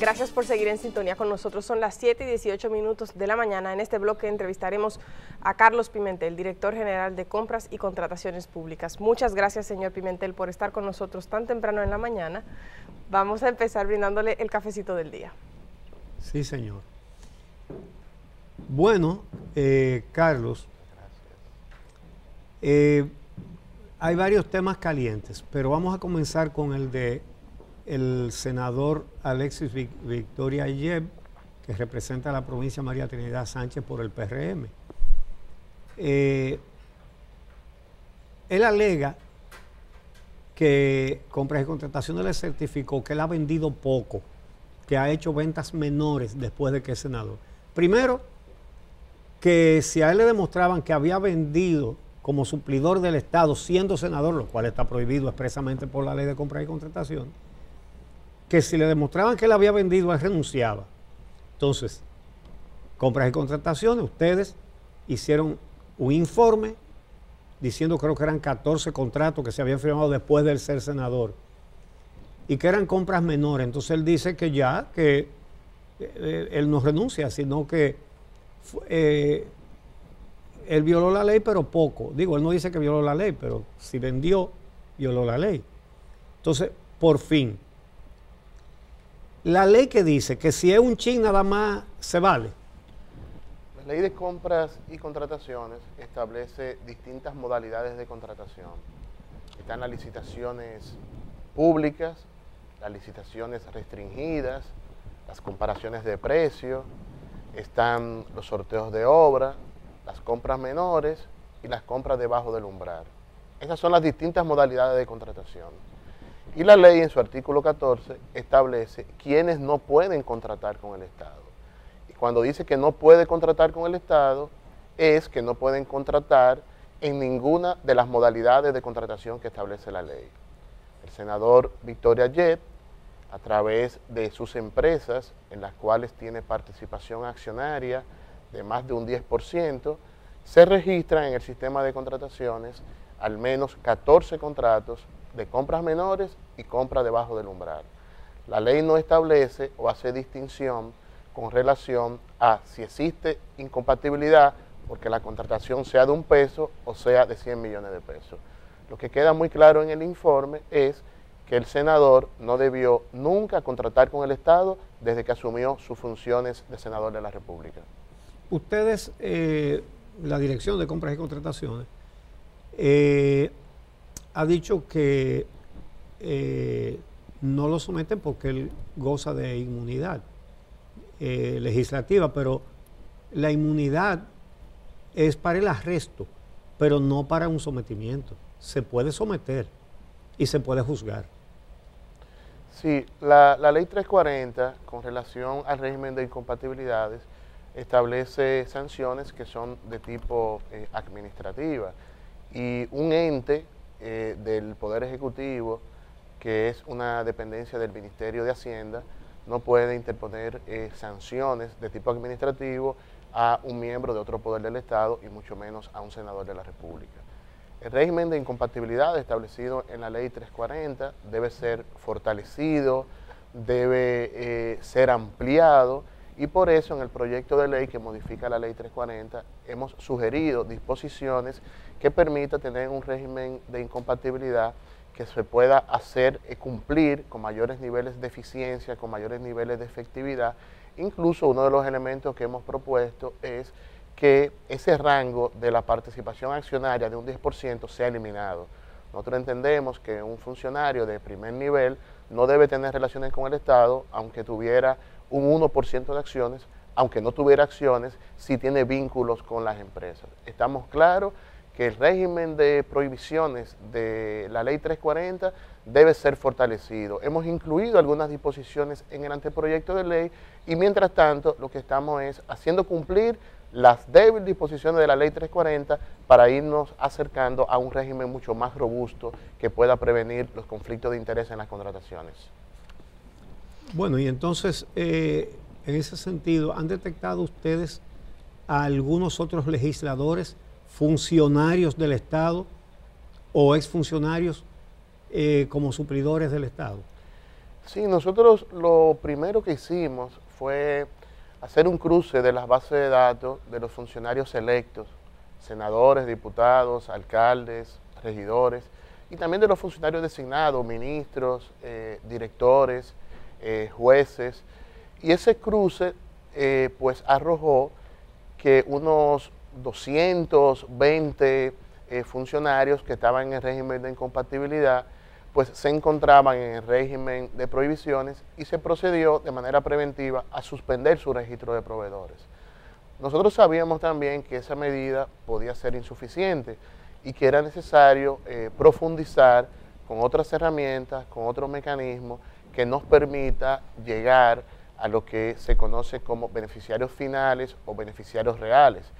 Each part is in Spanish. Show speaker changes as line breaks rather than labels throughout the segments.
Gracias por seguir en sintonía con nosotros. Son las 7 y 18 minutos de la mañana. En este bloque entrevistaremos a Carlos Pimentel, director general de Compras y Contrataciones Públicas. Muchas gracias, señor Pimentel, por estar con nosotros tan temprano en la mañana. Vamos a empezar brindándole el cafecito del día.
Sí, señor. Bueno, eh, Carlos, eh, hay varios temas calientes, pero vamos a comenzar con el de el senador Alexis Victoria Yeb, que representa a la provincia María Trinidad Sánchez por el PRM. Eh, él alega que Compras y Contrataciones le certificó que él ha vendido poco, que ha hecho ventas menores después de que es senador. Primero, que si a él le demostraban que había vendido como suplidor del Estado siendo senador, lo cual está prohibido expresamente por la ley de compra y contratación, que si le demostraban que él había vendido, él renunciaba. Entonces, compras y contrataciones, ustedes hicieron un informe diciendo creo que eran 14 contratos que se habían firmado después de ser senador y que eran compras menores. Entonces él dice que ya, que eh, él no renuncia, sino que eh, él violó la ley, pero poco. Digo, él no dice que violó la ley, pero si vendió, violó la ley. Entonces, por fin, la ley que dice que si es un chin nada más se vale.
La ley de compras y contrataciones establece distintas modalidades de contratación. Están las licitaciones públicas, las licitaciones restringidas, las comparaciones de precio, están los sorteos de obra, las compras menores y las compras debajo del umbral. Esas son las distintas modalidades de contratación. Y la ley en su artículo 14 establece quiénes no pueden contratar con el Estado. Y cuando dice que no puede contratar con el Estado, es que no pueden contratar en ninguna de las modalidades de contratación que establece la ley. El senador Victoria Jet, a través de sus empresas en las cuales tiene participación accionaria, de más de un 10%, se registran en el sistema de contrataciones al menos 14 contratos de compras menores y compras debajo del umbral. La ley no establece o hace distinción con relación a si existe incompatibilidad porque la contratación sea de un peso o sea de 100 millones de pesos. Lo que queda muy claro en el informe es que el senador no debió nunca contratar con el Estado desde que asumió sus funciones de senador de la República.
Ustedes, eh, la Dirección de Compras y Contrataciones, eh, ha dicho que eh, no lo someten porque él goza de inmunidad legislativa, pero la inmunidad es para el arresto, pero no para un sometimiento. Se puede someter y se puede juzgar.
Sí, la, la ley 340 con relación al régimen de incompatibilidades establece sanciones que son de tipo eh, administrativa y un ente eh, del Poder Ejecutivo, que es una dependencia del Ministerio de Hacienda, no puede interponer eh, sanciones de tipo administrativo a un miembro de otro poder del Estado y mucho menos a un senador de la República. El régimen de incompatibilidad establecido en la ley 340 debe ser fortalecido, debe ser ampliado y por eso en el proyecto de ley que modifica la ley 340 hemos sugerido disposiciones que permita tener un régimen de incompatibilidad que se pueda hacer cumplir con mayores niveles de eficiencia, con mayores niveles de efectividad. Incluso uno de los elementos que hemos propuesto es que ese rango de la participación accionaria de un 10% sea eliminado. Nosotros entendemos que un funcionario de primer nivel no debe tener relaciones con el Estado, aunque tuviera un 1% de acciones, aunque no tuviera acciones, si tiene vínculos con las empresas. Estamos claros que el régimen de prohibiciones de la ley 340 debe ser fortalecido. Hemos incluido algunas disposiciones en el anteproyecto de ley y mientras tanto lo que estamos es haciendo cumplir las débiles disposiciones de la ley 340 para irnos acercando a un régimen mucho más robusto que pueda prevenir los conflictos de interés en las contrataciones.
Bueno, y entonces, eh, en ese sentido, ¿han detectado ustedes a algunos otros legisladores, funcionarios del Estado o exfuncionarios eh, como suplidores del Estado?
Sí, nosotros lo primero que hicimos fue hacer un cruce de las bases de datos de los funcionarios electos, senadores, diputados, alcaldes, regidores, y también de los funcionarios designados, ministros, eh, directores, eh, jueces. Y ese cruce eh, pues arrojó que unos 220 funcionarios que estaban en el régimen de incompatibilidad pues se encontraban en el régimen de prohibiciones y se procedió de manera preventiva a suspender su registro de proveedores. Nosotros sabíamos también que esa medida podía ser insuficiente y que era necesario eh, profundizar con otras herramientas, con otros mecanismos que nos permita llegar a lo que se conoce como beneficiarios finales o beneficiarios reales.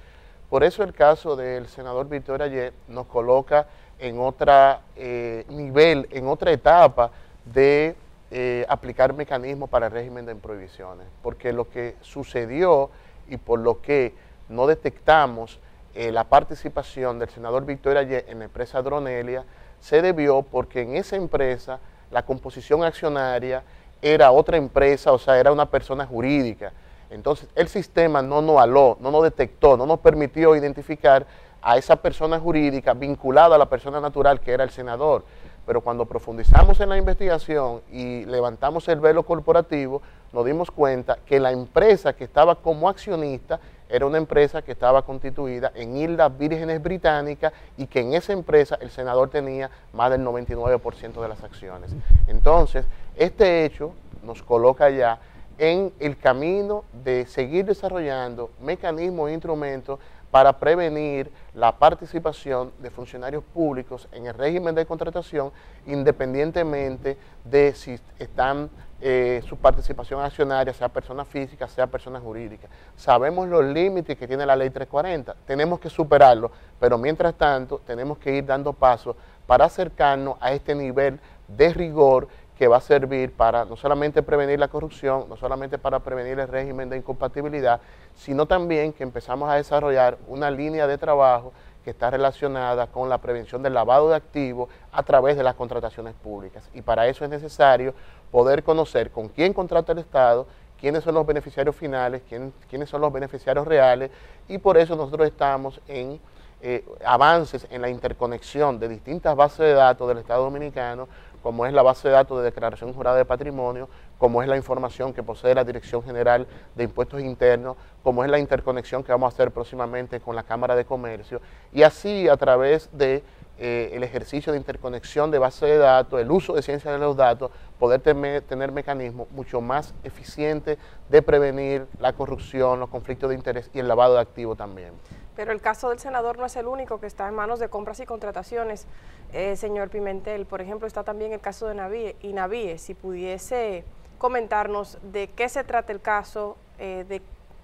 Por eso el caso del senador Víctor Ayer nos coloca en otro eh, nivel, en otra etapa de eh, aplicar mecanismos para el régimen de prohibiciones. Porque lo que sucedió y por lo que no detectamos eh, la participación del senador Víctor Ayer en la empresa Dronelia se debió porque en esa empresa la composición accionaria era otra empresa, o sea, era una persona jurídica. Entonces, el sistema no nos aló, no nos detectó, no nos permitió identificar a esa persona jurídica vinculada a la persona natural que era el senador. Pero cuando profundizamos en la investigación y levantamos el velo corporativo, nos dimos cuenta que la empresa que estaba como accionista era una empresa que estaba constituida en Islas Vírgenes Británicas y que en esa empresa el senador tenía más del 99% de las acciones. Entonces, este hecho nos coloca ya en el camino de seguir desarrollando mecanismos e instrumentos para prevenir la participación de funcionarios públicos en el régimen de contratación, independientemente de si están eh, su participación accionaria, sea persona física, sea persona jurídica. Sabemos los límites que tiene la ley 340, tenemos que superarlos, pero mientras tanto tenemos que ir dando pasos para acercarnos a este nivel de rigor que va a servir para no solamente prevenir la corrupción, no solamente para prevenir el régimen de incompatibilidad, sino también que empezamos a desarrollar una línea de trabajo que está relacionada con la prevención del lavado de activos a través de las contrataciones públicas. Y para eso es necesario poder conocer con quién contrata el Estado, quiénes son los beneficiarios finales, quiénes son los beneficiarios reales, y por eso nosotros estamos en eh, avances en la interconexión de distintas bases de datos del Estado Dominicano como es la base de datos de declaración jurada de patrimonio, como es la información que posee la Dirección General de Impuestos Internos, como es la interconexión que vamos a hacer próximamente con la Cámara de Comercio, y así a través de eh, el ejercicio de interconexión de base de datos, el uso de ciencia de los datos, poder tener mecanismos mucho más eficientes de prevenir la corrupción, los conflictos de interés y el lavado de activos también.
Pero el caso del senador no es el único que está en manos de compras y contrataciones, eh, señor Pimentel. Por ejemplo, está también el caso de Navíe, y si pudiese comentarnos de qué se trata el caso, eh, de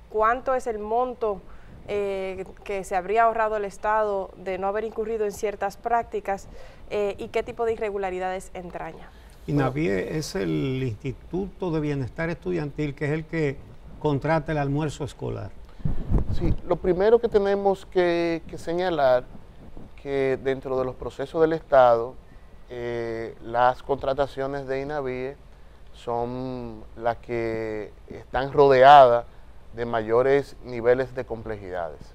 cuánto es el monto eh, que se habría ahorrado el Estado de no haber incurrido en ciertas prácticas y qué tipo de irregularidades entraña.
INAVIE es el Instituto de Bienestar Estudiantil, que es el que contrata el almuerzo escolar.
Sí, lo primero que tenemos que, señalar que dentro de los procesos del Estado, eh, las contrataciones de INAVIE son las que están rodeadas de mayores niveles de complejidades,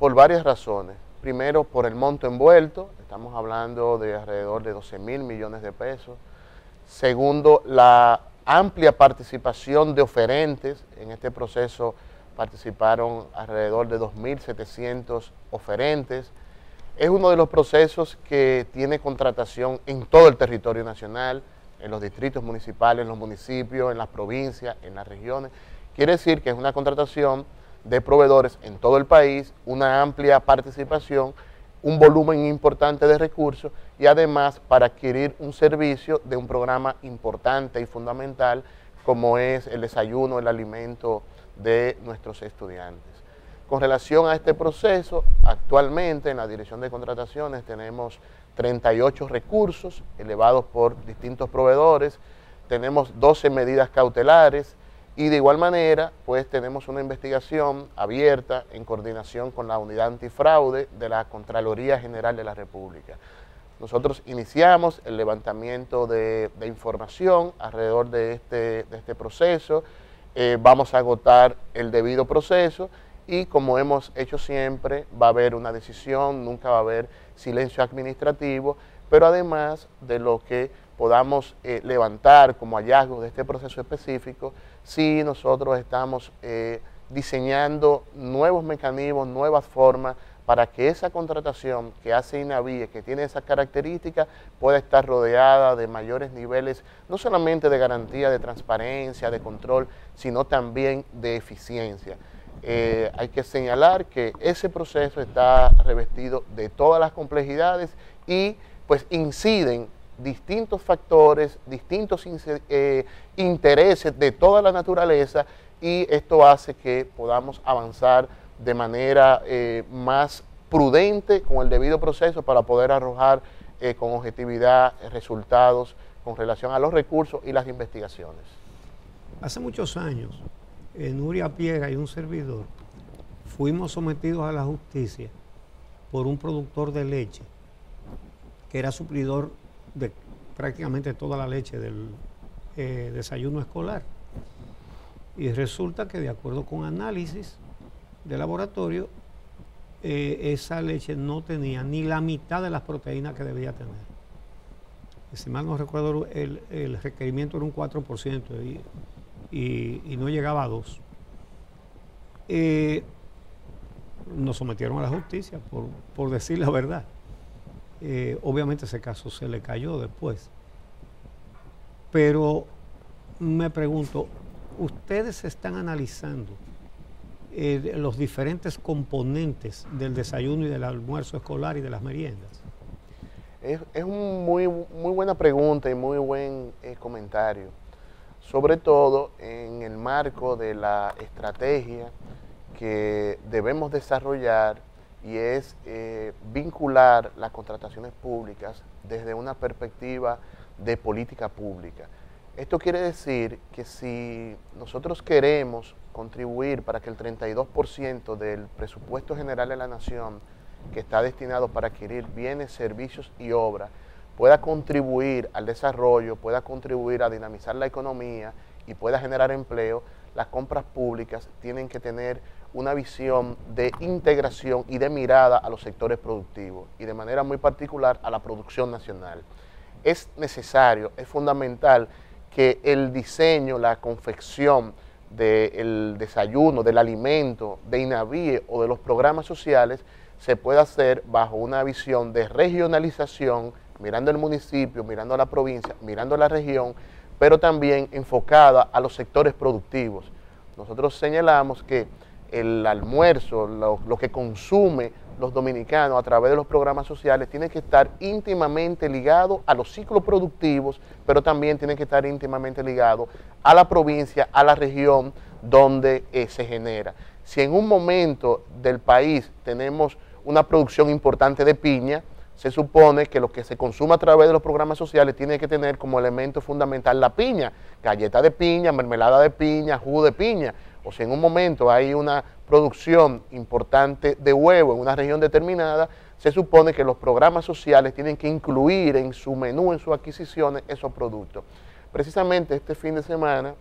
por varias razones. Primero, por el monto envuelto, estamos hablando de alrededor de 12 mil millones de pesos. Segundo, la amplia participación de oferentes en este proceso participaron alrededor de 2.700 oferentes. Es uno de los procesos que tiene contratación en todo el territorio nacional, en los distritos municipales, en los municipios, en las provincias, en las regiones. Quiere decir que es una contratación de proveedores en todo el país, una amplia participación, un volumen importante de recursos y además para adquirir un servicio de un programa importante y fundamental como es el desayuno, el alimento de nuestros estudiantes. Con relación a este proceso, actualmente en la Dirección de Contrataciones tenemos 38 recursos elevados por distintos proveedores, tenemos 12 medidas cautelares y de igual manera pues tenemos una investigación abierta en coordinación con la Unidad Antifraude de la Contraloría General de la República. nosotros iniciamos el levantamiento de, información alrededor de este, de este proceso, eh, vamos a agotar el debido proceso y como hemos hecho siempre, va a haber una decisión, nunca va a haber silencio administrativo, pero además de lo que podamos eh, levantar como hallazgo de este proceso específico, si nosotros estamos eh, diseñando nuevos mecanismos, nuevas formas para que esa contratación que hace INAVIE, que tiene esas características, pueda estar rodeada de mayores niveles, no solamente de garantía de transparencia, de control, sino también de eficiencia. Eh, hay que señalar que ese proceso está revestido de todas las complejidades y pues inciden distintos factores, distintos eh, intereses de toda la naturaleza y esto hace que podamos avanzar de manera eh, más prudente con el debido proceso para poder arrojar eh, con objetividad resultados con relación a los recursos y las investigaciones.
Hace muchos años, en Nuria Piega y un servidor, fuimos sometidos a la justicia por un productor de leche que era suplidor de prácticamente toda la leche del eh, desayuno escolar. Y resulta que de acuerdo con análisis de laboratorio, eh, esa leche no tenía ni la mitad de las proteínas que debía tener. si mal no recuerdo, el, requerimiento era un 4% y, no llegaba a 2%. Eh, nos sometieron a la justicia por, decir la verdad. Eh, obviamente ese caso se le cayó después. Pero me pregunto, ¿ustedes están analizando eh, los diferentes componentes del desayuno y del almuerzo escolar y de las meriendas?
Es, es muy, muy buena pregunta y muy buen eh, comentario, sobre todo en el marco de la estrategia que debemos desarrollar y es eh, vincular las contrataciones públicas desde una perspectiva de política pública. Esto quiere decir que si nosotros queremos contribuir para que el 32% del presupuesto general de la nación que está destinado para adquirir bienes, servicios y obras pueda contribuir al desarrollo, pueda contribuir a dinamizar la economía y pueda generar empleo, las compras públicas tienen que tener una visión de integración y de mirada a los sectores productivos y de manera muy particular a la producción nacional. Es necesario, es fundamental que el diseño, la confección del desayuno, del alimento, de INAVIE o de los programas sociales se pueda hacer bajo una visión de regionalización, mirando el municipio, mirando la provincia, mirando la región, pero también enfocada a los sectores productivos. Nosotros señalamos que el almuerzo, lo que consume los dominicanos a través de los programas sociales tiene que estar íntimamente ligado a los ciclos productivos, pero también tiene que estar íntimamente ligado a la provincia, a la región donde eh, se genera. Si en un momento del país tenemos una producción importante de piña, se supone que lo que se consume a través de los programas sociales tiene que tener como elemento fundamental la piña, galleta de piña, mermelada de piña, jugo de piña. O si en un momento hay una producción importante de huevo en una región determinada, se supone que los programas sociales tienen que incluir en su menú, en sus adquisiciones, esos productos. Precisamente este fin de semana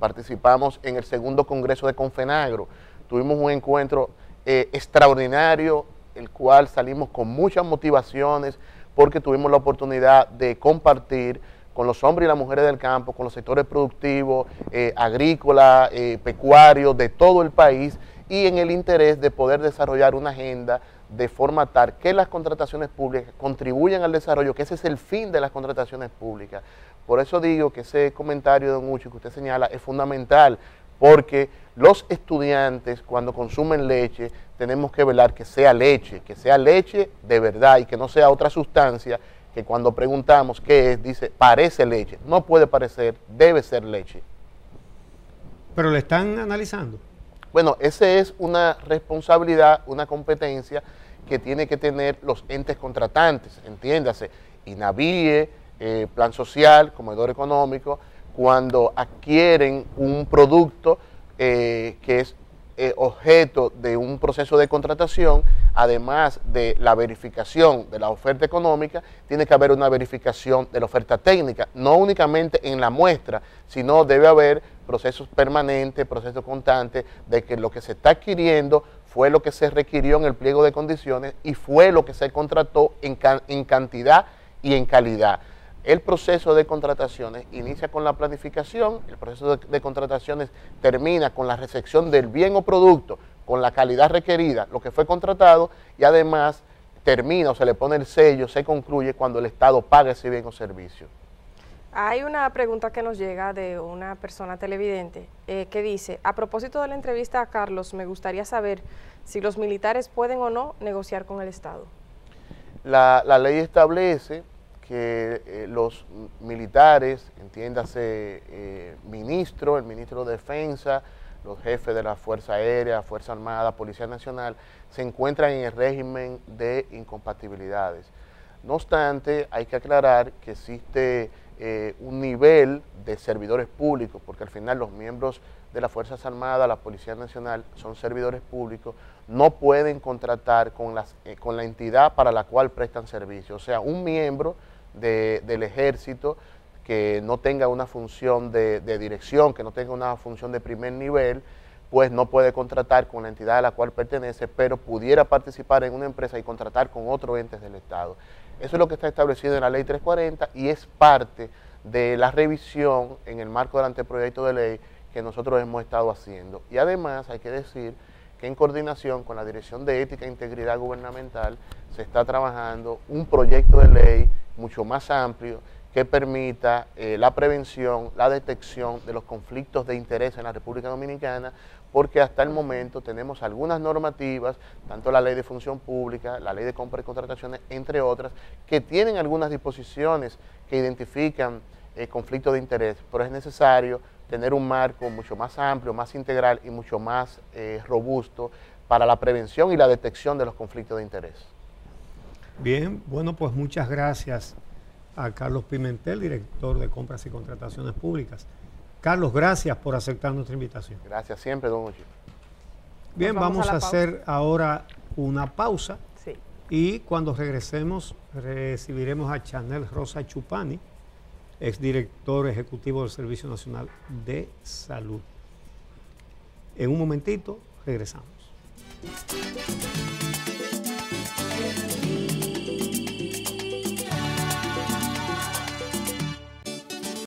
participamos en el segundo congreso de Confenagro. Tuvimos un encuentro eh, extraordinario, el cual salimos con muchas motivaciones porque tuvimos la oportunidad de compartir con los hombres y las mujeres del campo, con los sectores productivos, eh, agrícolas, eh, pecuarios de todo el país y en el interés de poder desarrollar una agenda de forma tal que las contrataciones públicas contribuyan al desarrollo, que ese es el fin de las contrataciones públicas. Por eso digo que ese comentario de Mucho que usted señala es fundamental, porque los estudiantes cuando consumen leche tenemos que velar que sea leche, que sea leche de verdad y que no sea otra sustancia que cuando preguntamos qué es, dice, parece leche. No puede parecer, debe ser leche.
Pero le están analizando.
Bueno, esa es una responsabilidad, una competencia que tiene que tener los entes contratantes, entiéndase, INAVIE, eh, Plan Social, Comedor Económico, cuando adquieren un producto eh, que es eh, objeto de un proceso de contratación, además de la verificación de la oferta económica, tiene que haber una verificación de la oferta técnica, no únicamente en la muestra, sino debe haber procesos permanentes, procesos constantes, de que lo que se está adquiriendo fue lo que se requirió en el pliego de condiciones y fue lo que se contrató en, en cantidad y en calidad. El proceso de contrataciones inicia con la planificación, el proceso de, de, contrataciones termina con la recepción del bien o producto con la calidad requerida, lo que fue contratado, y además termina o se le pone el sello, se concluye cuando el Estado paga ese bien o servicio.
Hay una pregunta que nos llega de una persona televidente eh, que dice, a propósito de la entrevista a Carlos, me gustaría saber si los militares pueden o no negociar con el Estado.
La, la ley establece que eh, los militares, entiéndase eh, ministro, el ministro de Defensa, los jefes de la Fuerza Aérea, Fuerza Armada, Policía Nacional, se encuentran en el régimen de incompatibilidades. No obstante, hay que aclarar que existe eh, un nivel de servidores públicos, porque al final los miembros de las Fuerzas Armadas, la Policía Nacional, son servidores públicos, no pueden contratar con, la entidad para la cual prestan servicio. O sea, un miembro del ejército que no tenga una función de, dirección, que no tenga una función de primer nivel, pues no puede contratar con la entidad a la cual pertenece, pero pudiera participar en una empresa y contratar con otros entes del Estado. Eso es lo que está establecido en la Ley 340 y es parte de la revisión en el marco del anteproyecto de ley que nosotros hemos estado haciendo. Y además hay que decir que en coordinación con la Dirección de Ética e Integridad Gubernamental se está trabajando un proyecto de ley mucho más amplio que permita eh, la prevención, la detección de los conflictos de interés en la República Dominicana, porque hasta el momento tenemos algunas normativas, tanto la ley de función pública, la ley de compra y contrataciones, entre otras, que tienen algunas disposiciones que identifican eh, conflictos de interés, pero es necesario tener un marco mucho más amplio, más integral y mucho más eh, robusto para la prevención y la detección de los conflictos de interés.
Bien, bueno, pues muchas gracias a Carlos Pimentel, director de compras y contrataciones públicas. Carlos, gracias por aceptar nuestra invitación.
Gracias siempre, don Ochi.
Bien, vamos, a, hacer ahora una pausa. Y cuando regresemos, recibiremos a Chanel Rosa Chupani, exdirector ejecutivo del Servicio Nacional de Salud. En un momentito, regresamos.